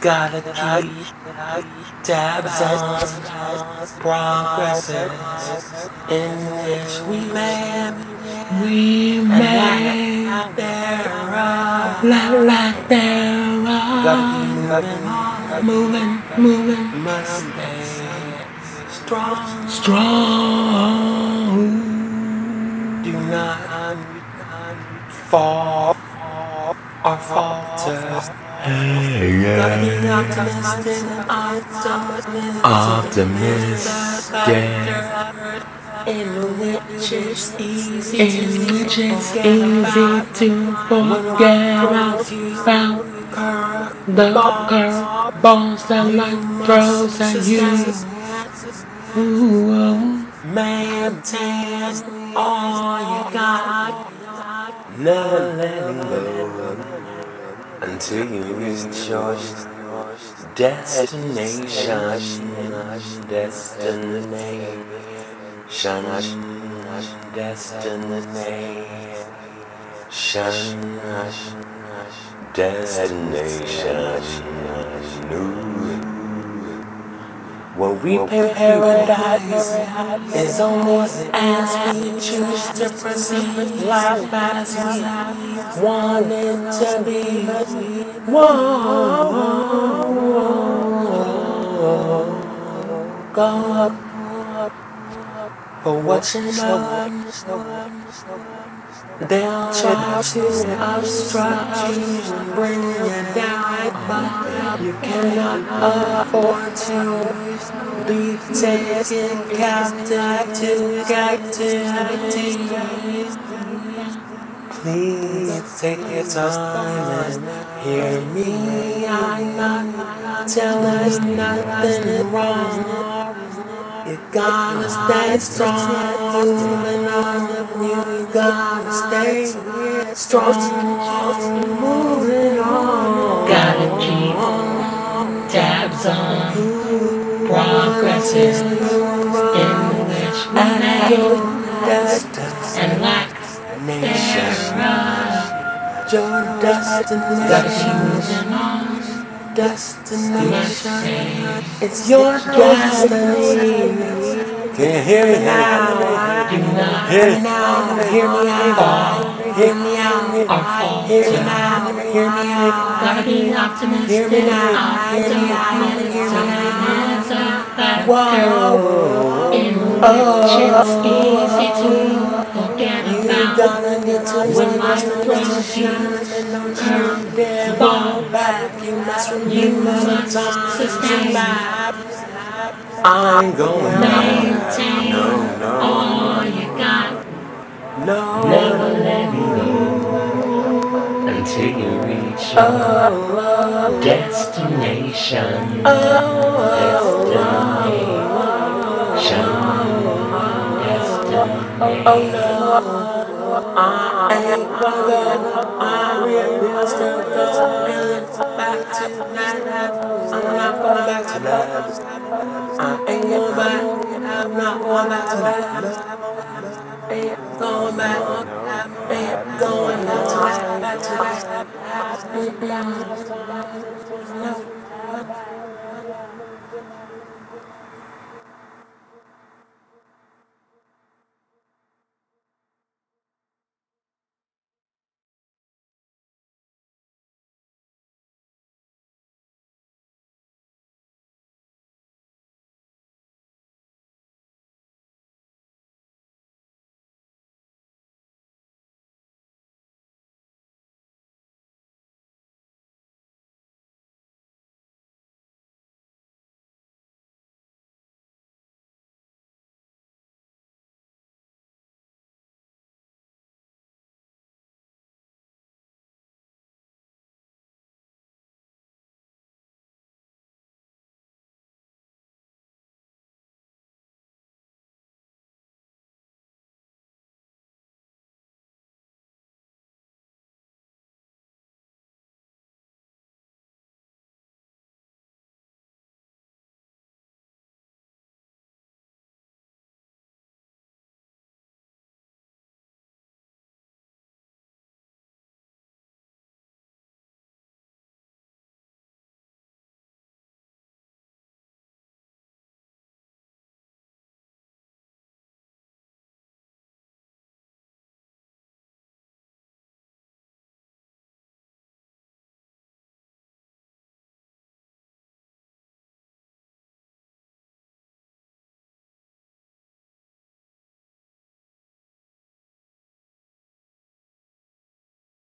Gotta keep tabs on progresses in which we may, We may lack thereof. lack, lack thereof. Moving, Moving, must stay strong. strong. Do not fall or falter. Gotta be optimistic, optimistic, in which it's easy In which it's easy to forget about the curveballs that life throws at you. Ooh, Maintain all you got, never letting go until you reach your destination. Destination, destination, destination. Ooh. When we pay paradise is only as we choose to proceed. Life as we want it to be. Whoa, go up for what you know. They'll try to obstruct you and bring you down, but you cannot afford to be taken captive to captivity. Please take your time and hear me. I'm not telling nothing wrong. You gotta stay strong, moving on. You gotta stay strong, moving on. gotta keep tabs on progresses in which we may and lack thereof. Your Gotta keep moving on. Destination. It's your destiny. Can you hear me now? Hear me now. Hear me out. Hear me out. Hear me now. Hear me out. Gotta be optimistic. Hear me now. Hear me out. Hear me That Whoa. in which it's easy to forget Gotta get to when life throws you Then fall back. You with you sometimes. sustain. I'm going Maintain No, all you got. no, Never let me go until you reach your destination. Destination. Oh no, I ain't gonna I really still go back to that. I'm not going back to that. I ain't going back. I'm not going back to that. Ain't going back. Ain't going back to that. Back to that.